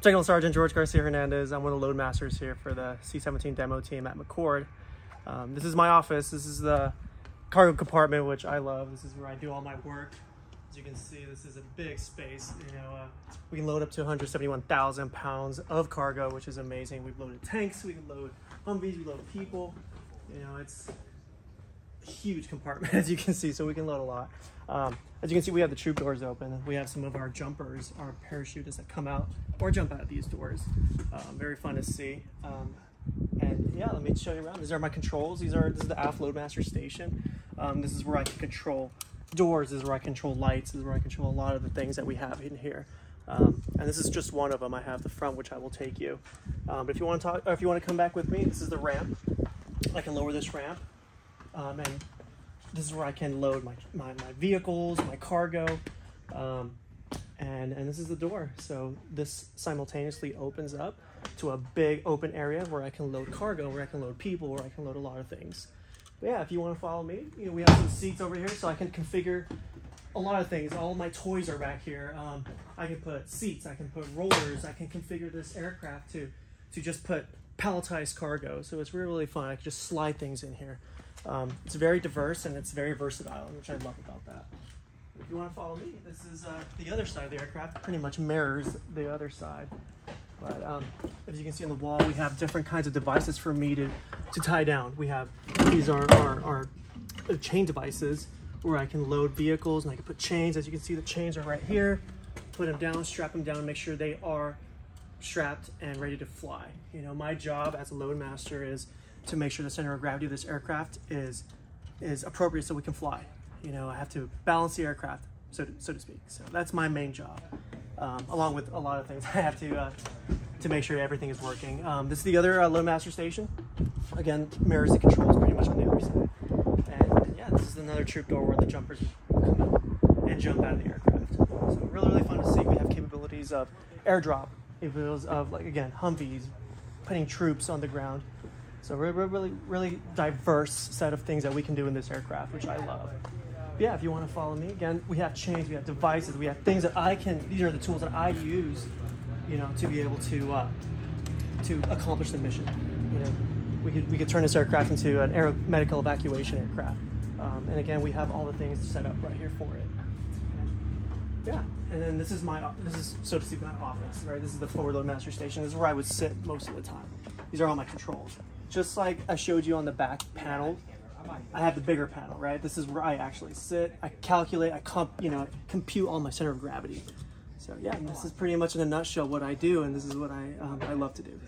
Technical Sergeant George Garcia Hernandez. I'm one of the load masters here for the C-17 demo team at McChord. Um, this is my office. This is the cargo compartment, which I love. This is where I do all my work. As you can see, this is a big space. You know, uh, we can load up to 171,000 pounds of cargo, which is amazing. We've loaded tanks, we can load Humvees, we load people. You know, it's huge compartment, as you can see, so we can load a lot. Um, as you can see, we have the troop doors open. We have some of our jumpers, our parachutists that come out or jump out of these doors. Um, very fun to see. Um, and yeah, let me show you around. These are my controls. These are this is the aft loadmaster station. Um, this is where I can control doors. This is where I control lights. This is where I control a lot of the things that we have in here. Um, and this is just one of them. I have the front, which I will take you. Um, but if you want to talk, if you want to come back with me, this is the ramp. I can lower this ramp, um, and this is where I can load my, my, my vehicles, my cargo, um, and, and this is the door. So this simultaneously opens up to a big open area where I can load cargo, where I can load people, where I can load a lot of things. But yeah, if you want to follow me, you know, we have some seats over here so I can configure a lot of things. All my toys are back here. Um, I can put seats, I can put rollers, I can configure this aircraft to, to just put palletized cargo. So it's really, really fun. I can just slide things in here. Um, it's very diverse and it's very versatile, which I love about that. If you want to follow me, this is uh, the other side of the aircraft. Pretty much mirrors the other side. But um, as you can see on the wall, we have different kinds of devices for me to, to tie down. We have, these are our, our chain devices where I can load vehicles and I can put chains. As you can see, the chains are right here. Put them down, strap them down, make sure they are strapped and ready to fly. You know, my job as a load master is to make sure the center of gravity of this aircraft is is appropriate so we can fly. You know, I have to balance the aircraft, so to, so to speak. So that's my main job, um, along with a lot of things I have to uh, to make sure everything is working. Um, this is the other uh, load master station. Again, mirrors the controls pretty much on the other side. And yeah, this is another troop door where the jumpers come out and jump out of the aircraft. So really, really fun to see. We have capabilities of airdrop, capabilities of like again Humvees, putting troops on the ground. So we're, we're really, really diverse set of things that we can do in this aircraft, which I love. But yeah, if you want to follow me, again, we have chains, we have devices, we have things that I can, these are the tools that I use, you know, to be able to, uh, to accomplish the mission. You know, we could, we could turn this aircraft into an air medical evacuation aircraft. Um, and again, we have all the things set up right here for it. Yeah, and then this is my, this is, so to speak, my office, right? This is the forward load master station. This is where I would sit most of the time. These are all my controls just like I showed you on the back panel, I have the bigger panel, right? This is where I actually sit, I calculate, I comp, you know, compute all my center of gravity. So yeah, this is pretty much in a nutshell what I do, and this is what I, um, I love to do.